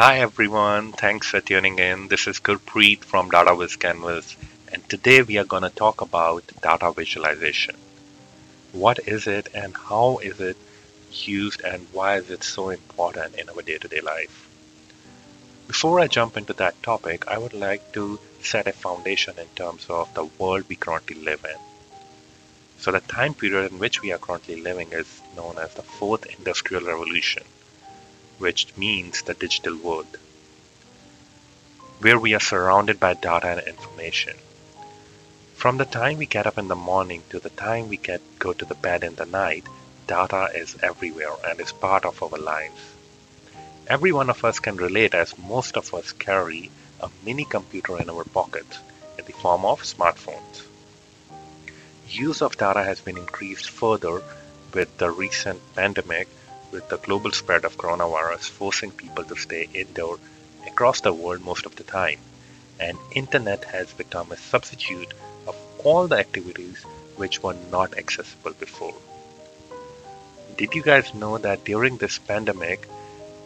Hi everyone, thanks for tuning in. This is Gurpreet from DataViz Canvas, and today we are going to talk about data visualization. What is it and how is it used and why is it so important in our day-to-day life? Before I jump into that topic, I would like to set a foundation in terms of the world we currently live in. So the time period in which we are currently living is known as the fourth industrial revolution which means the digital world, where we are surrounded by data and information. From the time we get up in the morning to the time we get go to the bed in the night, data is everywhere and is part of our lives. Every one of us can relate as most of us carry a mini computer in our pockets in the form of smartphones. Use of data has been increased further with the recent pandemic with the global spread of coronavirus forcing people to stay indoor across the world most of the time, and internet has become a substitute of all the activities which were not accessible before. Did you guys know that during this pandemic,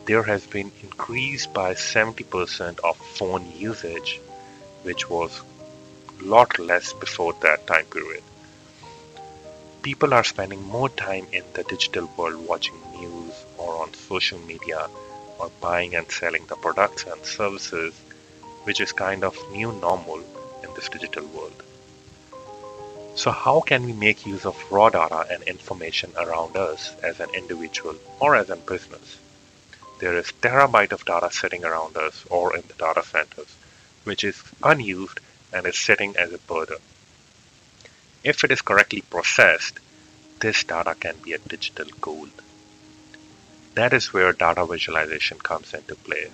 there has been increase by 70% of phone usage, which was a lot less before that time period people are spending more time in the digital world watching news or on social media or buying and selling the products and services, which is kind of new normal in this digital world. So how can we make use of raw data and information around us as an individual or as a business? There is terabyte of data sitting around us or in the data centers, which is unused and is sitting as a burden. If it is correctly processed, this data can be a digital gold. That is where data visualization comes into play.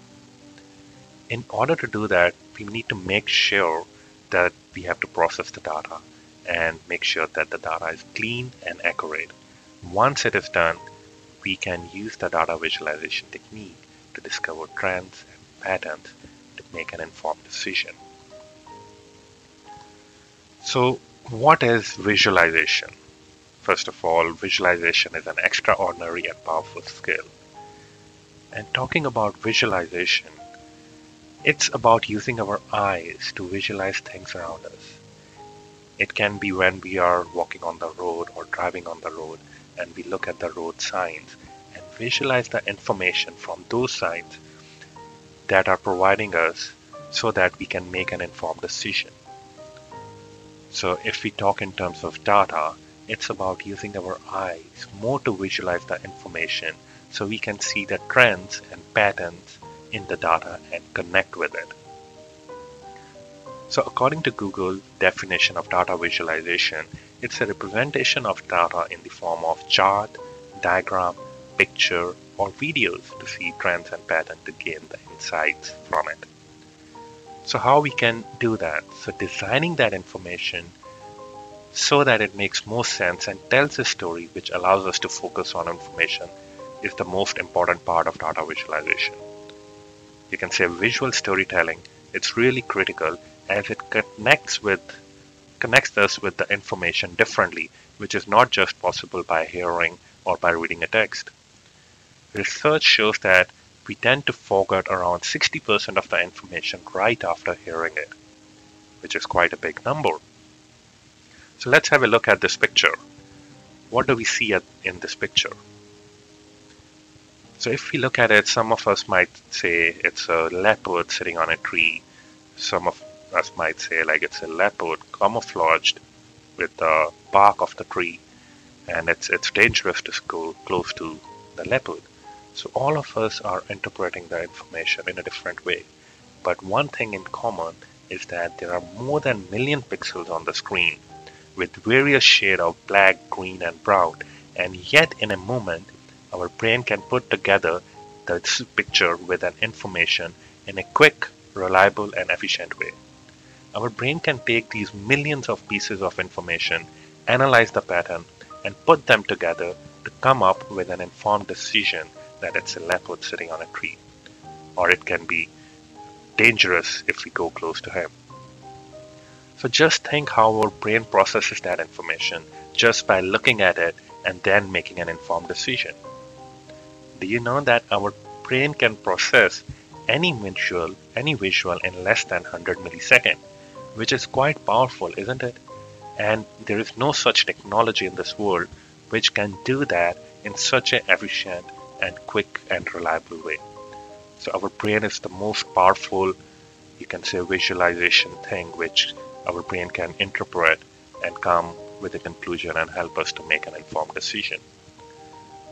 In order to do that, we need to make sure that we have to process the data and make sure that the data is clean and accurate. Once it is done, we can use the data visualization technique to discover trends and patterns to make an informed decision. So what is visualization? First of all, visualization is an extraordinary and powerful skill. And talking about visualization, it's about using our eyes to visualize things around us. It can be when we are walking on the road or driving on the road and we look at the road signs and visualize the information from those signs that are providing us so that we can make an informed decision. So if we talk in terms of data, it's about using our eyes more to visualize the information so we can see the trends and patterns in the data and connect with it. So according to Google definition of data visualization, it's a representation of data in the form of chart, diagram, picture, or videos to see trends and patterns to gain the insights from it. So how we can do that? So designing that information so that it makes more sense and tells a story which allows us to focus on information is the most important part of data visualization. You can say visual storytelling, it's really critical as it connects with connects us with the information differently, which is not just possible by hearing or by reading a text. Research shows that we tend to forget around 60% of the information right after hearing it, which is quite a big number. So let's have a look at this picture. What do we see in this picture? So if we look at it, some of us might say it's a leopard sitting on a tree. Some of us might say like it's a leopard camouflaged with the bark of the tree and it's it's dangerous to go close to the leopard. So all of us are interpreting the information in a different way. But one thing in common is that there are more than million pixels on the screen with various shades of black, green and brown and yet in a moment our brain can put together the picture with an information in a quick, reliable and efficient way. Our brain can take these millions of pieces of information, analyze the pattern and put them together to come up with an informed decision that it's a leopard sitting on a tree. Or it can be dangerous if we go close to him. So just think how our brain processes that information just by looking at it and then making an informed decision. Do you know that our brain can process any visual, any visual in less than 100 milliseconds, which is quite powerful, isn't it? And there is no such technology in this world which can do that in such an efficient and quick and reliable way. So our brain is the most powerful, you can say visualization thing which our brain can interpret and come with a conclusion and help us to make an informed decision.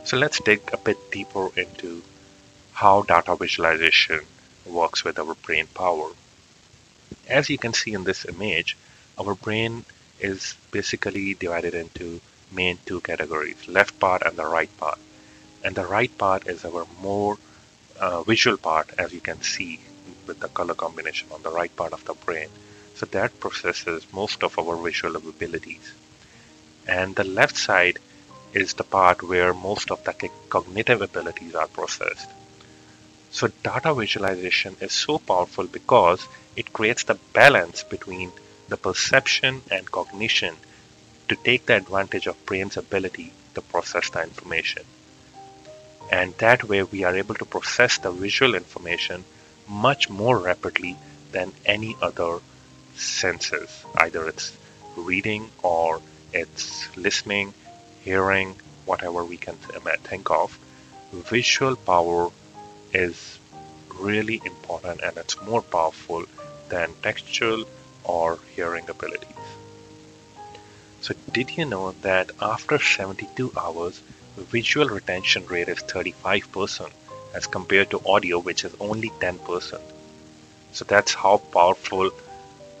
So let's dig a bit deeper into how data visualization works with our brain power. As you can see in this image, our brain is basically divided into main two categories, left part and the right part. And the right part is our more uh, visual part, as you can see with the color combination on the right part of the brain. So that processes most of our visual abilities. And the left side is the part where most of the cognitive abilities are processed. So data visualization is so powerful because it creates the balance between the perception and cognition to take the advantage of brain's ability to process the information. And that way we are able to process the visual information much more rapidly than any other senses. Either it's reading or it's listening, hearing, whatever we can think of. Visual power is really important and it's more powerful than textual or hearing abilities. So did you know that after 72 hours, visual retention rate is 35% as compared to audio which is only 10%. So that's how powerful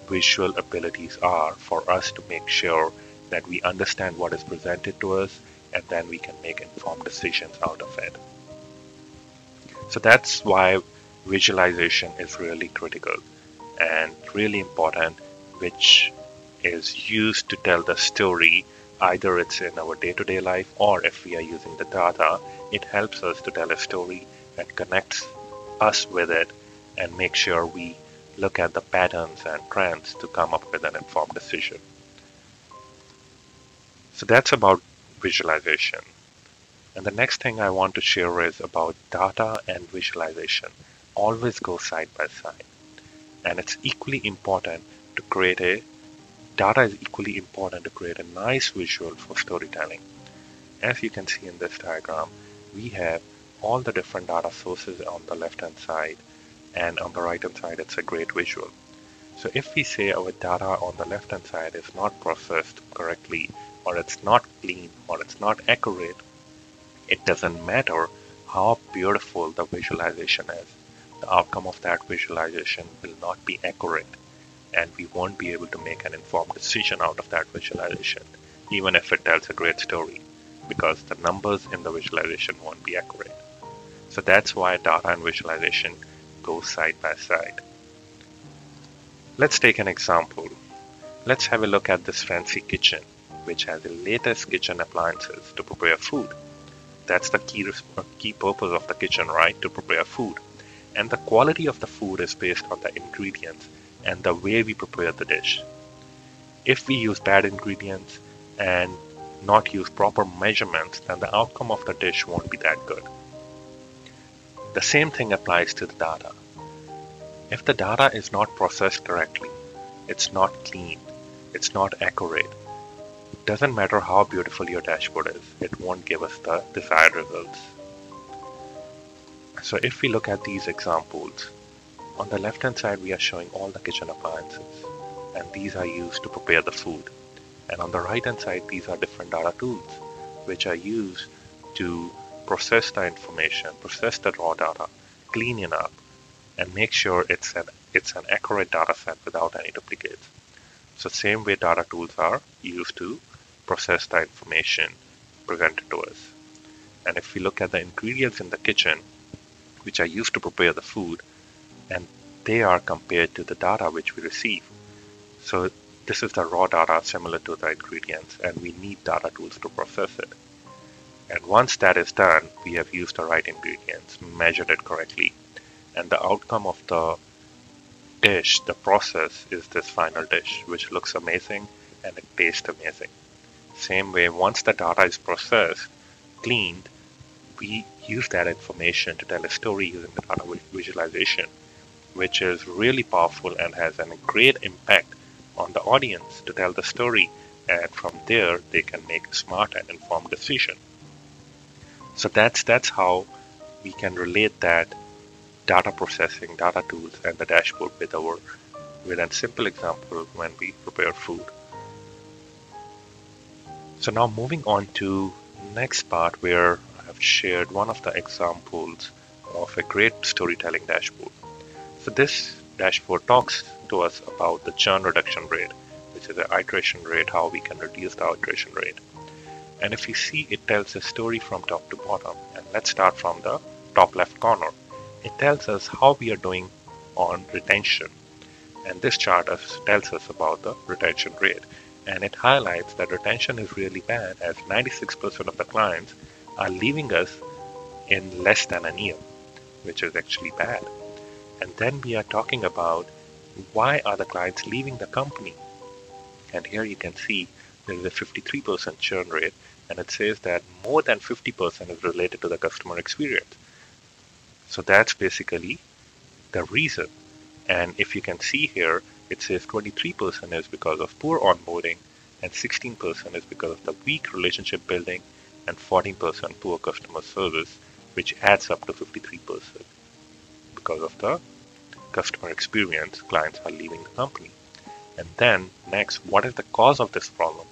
visual abilities are for us to make sure that we understand what is presented to us and then we can make informed decisions out of it. So that's why visualization is really critical and really important, which is used to tell the story either it's in our day-to-day life or if we are using the data it helps us to tell a story and connects us with it and make sure we look at the patterns and trends to come up with an informed decision. So that's about visualization. And the next thing I want to share is about data and visualization. Always go side by side. And it's equally important to create a data is equally important to create a nice visual for storytelling. As you can see in this diagram, we have all the different data sources on the left hand side and on the right hand side it's a great visual. So if we say our data on the left hand side is not processed correctly or it's not clean or it's not accurate, it doesn't matter how beautiful the visualization is. The outcome of that visualization will not be accurate and we won't be able to make an informed decision out of that visualization, even if it tells a great story, because the numbers in the visualization won't be accurate. So that's why data and visualization go side by side. Let's take an example. Let's have a look at this fancy kitchen, which has the latest kitchen appliances to prepare food. That's the key, key purpose of the kitchen, right? To prepare food. And the quality of the food is based on the ingredients and the way we prepare the dish. If we use bad ingredients and not use proper measurements, then the outcome of the dish won't be that good. The same thing applies to the data. If the data is not processed correctly, it's not clean, it's not accurate, it doesn't matter how beautiful your dashboard is, it won't give us the desired results. So if we look at these examples, on the left hand side we are showing all the kitchen appliances and these are used to prepare the food. And on the right hand side these are different data tools which are used to process the information, process the raw data, clean it up and make sure it's an, it's an accurate data set without any duplicates. So same way data tools are used to process the information presented to us. And if we look at the ingredients in the kitchen, which are used to prepare the food, and they are compared to the data which we receive. So this is the raw data similar to the ingredients and we need data tools to process it. And once that is done, we have used the right ingredients, measured it correctly, and the outcome of the dish, the process, is this final dish, which looks amazing and it tastes amazing. Same way, once the data is processed, cleaned, we use that information to tell a story using the data visualization, which is really powerful and has a great impact on the audience to tell the story. And from there, they can make a smart and informed decision. So that's that's how we can relate that data processing, data tools, and the dashboard with our with a simple example when we prepare food. So now moving on to next part where I've shared one of the examples of a great storytelling dashboard. So this dashboard talks to us about the churn reduction rate, which is the iteration rate, how we can reduce the iteration rate. And if you see, it tells a story from top to bottom. And let's start from the top left corner. It tells us how we are doing on retention. And this chart tells us about the retention rate. And it highlights that retention is really bad as 96% of the clients are leaving us in less than a year, which is actually bad. And then we are talking about why are the clients leaving the company? And here you can see there is a 53% churn rate and it says that more than 50% is related to the customer experience. So that's basically the reason. And if you can see here, it says 23% is because of poor onboarding and 16% is because of the weak relationship building and 14% poor customer service, which adds up to 53% because of the customer experience, clients are leaving the company. And then next, what is the cause of this problem?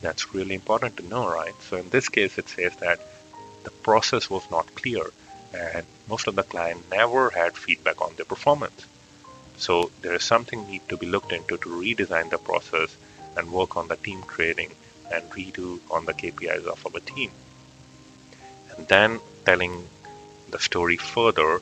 That's really important to know, right? So in this case, it says that the process was not clear and most of the client never had feedback on their performance. So there is something need to be looked into to redesign the process and work on the team training and redo on the KPIs of our team. And then telling the story further,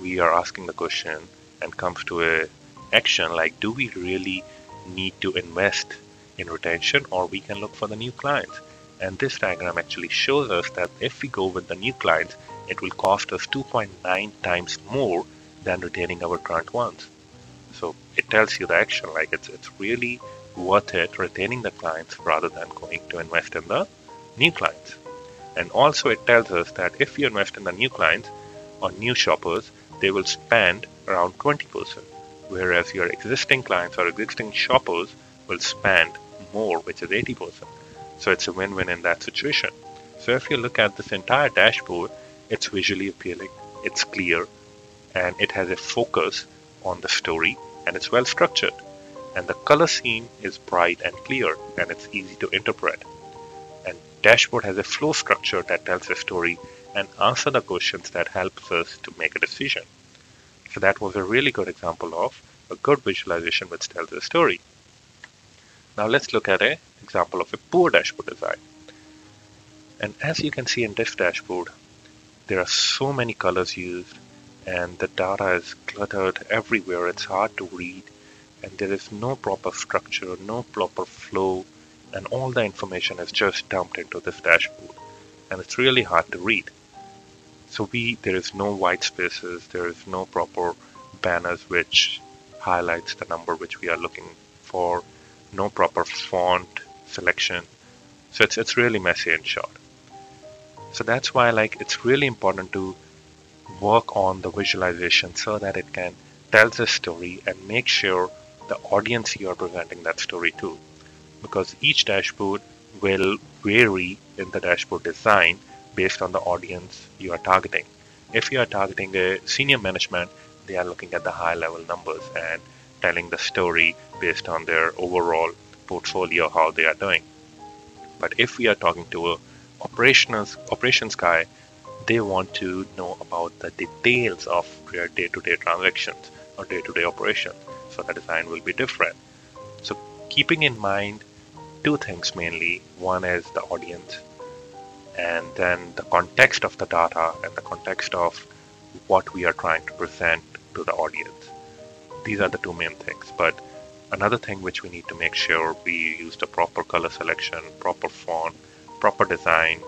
we are asking the question and comes to a action like do we really need to invest in retention or we can look for the new clients. And this diagram actually shows us that if we go with the new clients, it will cost us 2.9 times more than retaining our current ones. So it tells you the action, like it's, it's really worth it retaining the clients rather than going to invest in the new clients. And also it tells us that if you invest in the new clients or new shoppers, they will spend around 20%, whereas your existing clients or existing shoppers will spend more, which is 80%. So it's a win-win in that situation. So if you look at this entire dashboard, it's visually appealing, it's clear, and it has a focus on the story, and it's well structured. And the color scheme is bright and clear, and it's easy to interpret. And dashboard has a flow structure that tells a story and answer the questions that helps us to make a decision. So that was a really good example of a good visualization which tells a story. Now let's look at an example of a poor dashboard design. And as you can see in this dashboard, there are so many colors used and the data is cluttered everywhere. It's hard to read and there is no proper structure, no proper flow, and all the information is just dumped into this dashboard. And it's really hard to read. So we there is no white spaces, there is no proper banners which highlights the number which we are looking for no proper font selection. So it's it's really messy and short. So that's why like it's really important to work on the visualization so that it can tell the story and make sure the audience you are presenting that story to. Because each dashboard will vary in the dashboard design based on the audience you are targeting. If you are targeting a senior management, they are looking at the high level numbers and telling the story based on their overall portfolio, how they are doing. But if we are talking to a operations operations guy, they want to know about the details of their day-to-day transactions or day-to-day operations. So the design will be different. So keeping in mind two things mainly. One is the audience and then the context of the data and the context of what we are trying to present to the audience these are the two main things. But another thing which we need to make sure we use the proper color selection, proper font, proper design,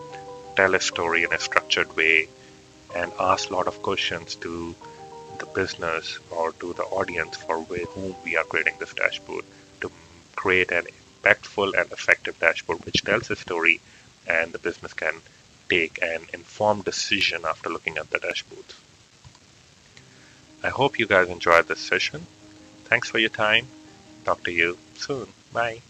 tell a story in a structured way, and ask a lot of questions to the business or to the audience for whom we are creating this dashboard to create an impactful and effective dashboard which tells a story and the business can take an informed decision after looking at the dashboard. I hope you guys enjoyed this session. Thanks for your time. Talk to you soon. Bye.